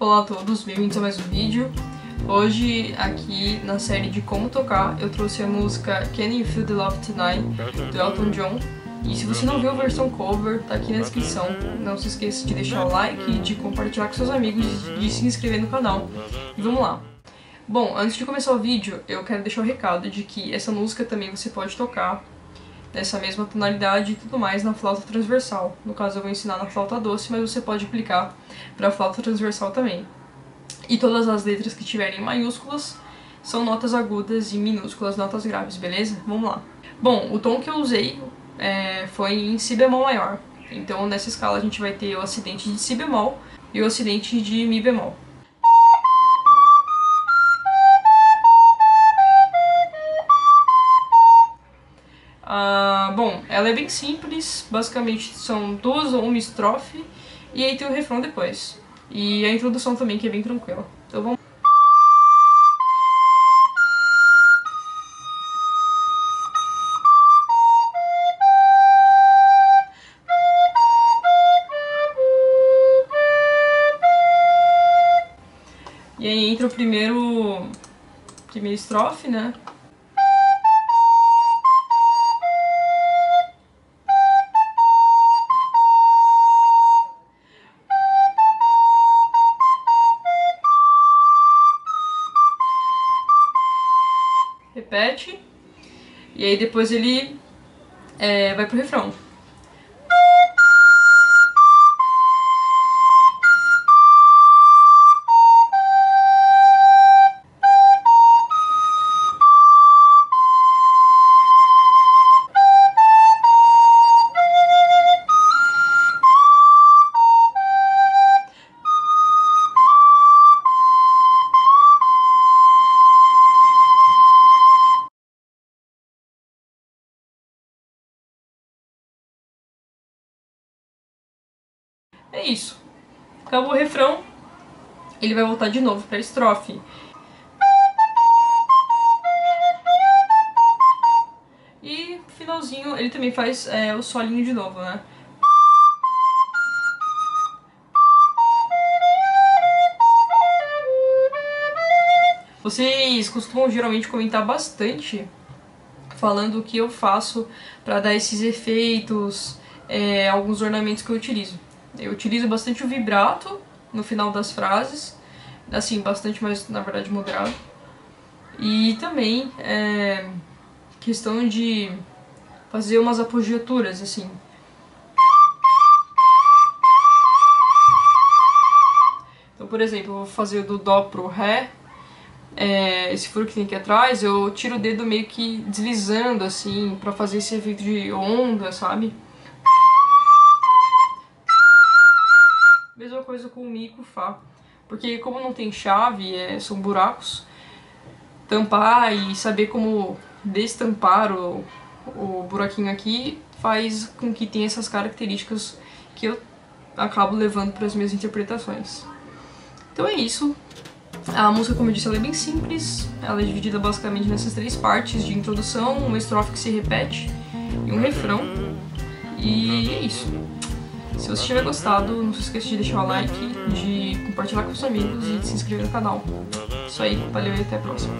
Olá a todos, bem-vindos a mais um vídeo. Hoje, aqui na série de como tocar, eu trouxe a música Can You Feel the Love Tonight, do Elton John. E se você não viu a versão cover, tá aqui na descrição. Não se esqueça de deixar o like, de compartilhar com seus amigos e de se inscrever no canal. E vamos lá! Bom, antes de começar o vídeo, eu quero deixar o recado de que essa música também você pode tocar nessa mesma tonalidade e tudo mais na flauta transversal. No caso eu vou ensinar na flauta doce, mas você pode aplicar para a flauta transversal também. E todas as letras que tiverem maiúsculas são notas agudas e minúsculas notas graves, beleza? Vamos lá. Bom, o tom que eu usei é, foi em Si bemol maior. Então nessa escala a gente vai ter o acidente de Si bemol e o acidente de Mi bemol. Ah, bom, ela é bem simples, basicamente são duas ou uma estrofe e aí tem o refrão depois. E a introdução também que é bem tranquila. Então vamos E aí entra o primeiro primeira estrofe, né? Repete, e aí depois ele é, vai pro refrão. É isso. Acabou o refrão, ele vai voltar de novo pra estrofe. E finalzinho ele também faz é, o solinho de novo, né? Vocês costumam geralmente comentar bastante falando o que eu faço para dar esses efeitos, é, alguns ornamentos que eu utilizo. Eu utilizo bastante o vibrato no final das frases, assim, bastante, mas na verdade moderado. E também é, questão de fazer umas apogiaturas, assim. Então, por exemplo, eu vou fazer do Dó pro Ré, é, esse furo que tem aqui atrás, eu tiro o dedo meio que deslizando, assim, pra fazer esse efeito de onda, sabe? Mesma coisa com o Mi e com o Fá. Porque como não tem chave, é, são buracos, tampar e saber como destampar o, o buraquinho aqui faz com que tenha essas características que eu acabo levando para as minhas interpretações. Então é isso. A música, como eu disse, é bem simples. Ela é dividida basicamente nessas três partes de introdução, uma estrofe que se repete e um refrão. E é isso. Se você tiver gostado, não se esqueça de deixar o like, de compartilhar com os amigos e de se inscrever no canal. Isso aí, valeu e até a próxima.